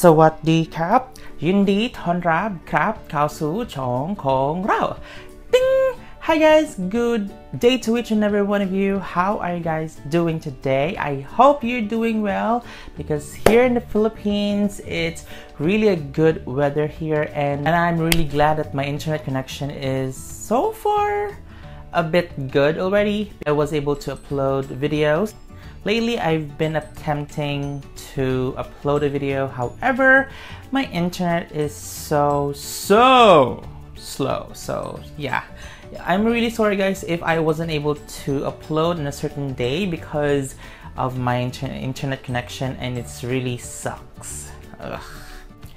สวัสดีครับ ยินดีต้อนรับครับเข้าสู่ช่องของเรา Ding! Hi guys, good day to each and every one of you. How are you guys doing today? I hope you're doing well because here in the Philippines it's really a good weather here and, and I'm really glad that my internet connection is so far a bit good already. I was able to upload videos. Lately, I've been attempting to upload a video. However, my internet is so, so slow. So yeah, I'm really sorry guys if I wasn't able to upload in a certain day because of my inter internet connection and it's really sucks. Ugh.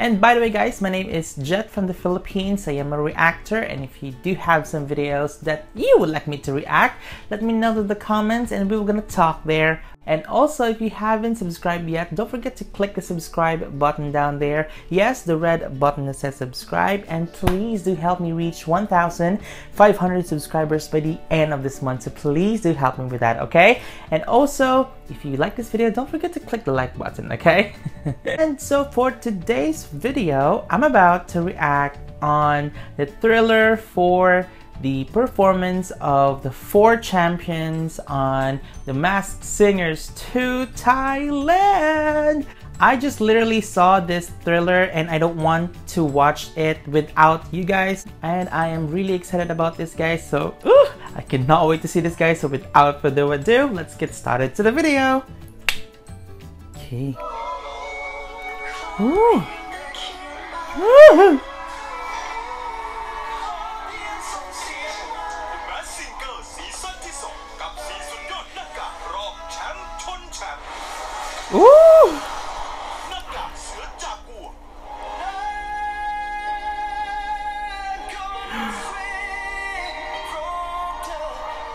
And by the way guys, my name is Jet from the Philippines. I am a reactor and if you do have some videos that you would like me to react, let me know in the comments and we are gonna talk there. And also, if you haven't subscribed yet, don't forget to click the subscribe button down there. Yes, the red button that says subscribe. And please do help me reach 1,500 subscribers by the end of this month. So please do help me with that, okay? And also, if you like this video, don't forget to click the like button, okay? and so for today's video, I'm about to react on the thriller for the performance of the four champions on The Masked Singers to Thailand. I just literally saw this thriller and I don't want to watch it without you guys. And I am really excited about this guys. So ooh, I cannot wait to see this guys. So without further ado, let's get started to the video. Okay. Ooh. Ooh.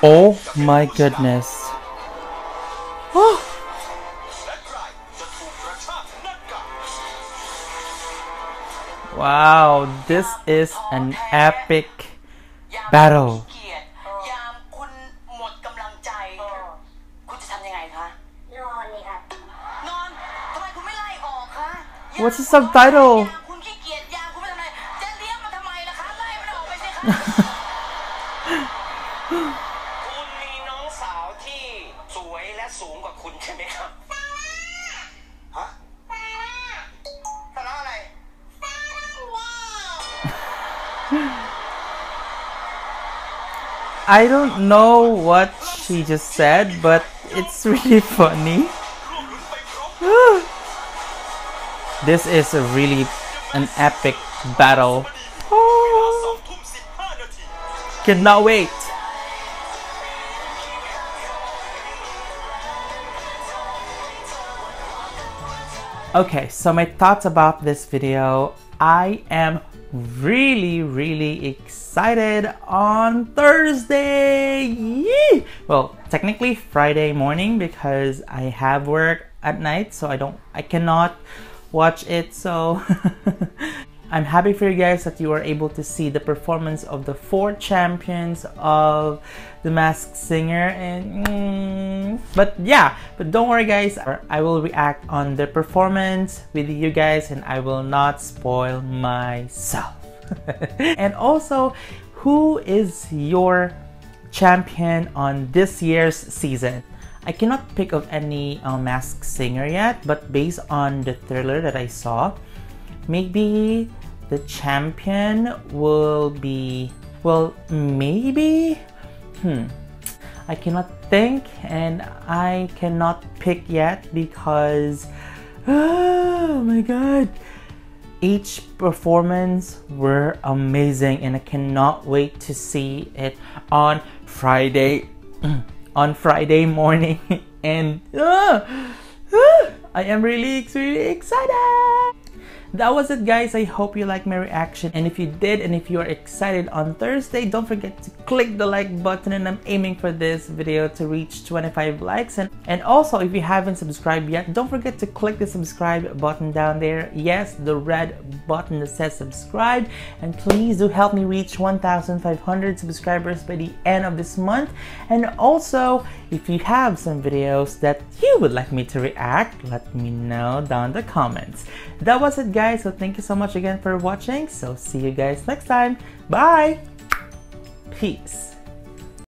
Oh my goodness. Oh. Wow, this is an epic battle. What's the subtitle? และสูงกว่าคุณใช่ไหมครับ ฮะ ทะเลาะอะไร I don't know what she just said, but it's really funny. ร่วมลุ้นไปพร้อม This is a really an epic battle. เวลาสองทุ่มสิบห้านาที Cannot wait. Okay, so my thoughts about this video. I am really, really excited on Thursday. Yee! Well, technically Friday morning because I have work at night, so I don't, I cannot watch it. So I'm happy for you guys that you are able to see the performance of the four champions of the Masked Singer. And mm, but yeah, but don't worry, guys. I will react on the performance with you guys, and I will not spoil myself. and also, who is your champion on this year's season? I cannot pick of any uh, Masked Singer yet, but based on the thriller that I saw, maybe the champion will be well maybe hmm i cannot think and i cannot pick yet because oh my god each performance were amazing and i cannot wait to see it on friday on friday morning. And uh, uh, i am really really excited that was it guys. I hope you liked my reaction and if you did and if you are excited on Thursday, don't forget to click the like button and I'm aiming for this video to reach 25 likes and, and also if you haven't subscribed yet, don't forget to click the subscribe button down there. Yes, the red button that says subscribe and please do help me reach 1,500 subscribers by the end of this month and also if you have some videos that you would like me to react, let me know down the comments. That was it guys, so thank you so much again for watching. So see you guys next time. Bye! Peace.